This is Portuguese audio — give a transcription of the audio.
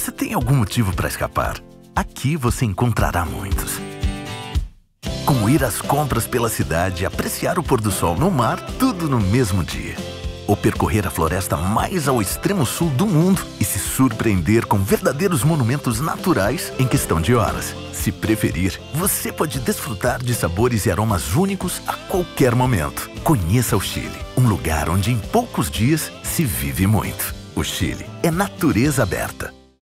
você tem algum motivo para escapar, aqui você encontrará muitos. Como ir às compras pela cidade e apreciar o pôr do sol no mar, tudo no mesmo dia. Ou percorrer a floresta mais ao extremo sul do mundo e se surpreender com verdadeiros monumentos naturais em questão de horas. Se preferir, você pode desfrutar de sabores e aromas únicos a qualquer momento. Conheça o Chile, um lugar onde em poucos dias se vive muito. O Chile é natureza aberta.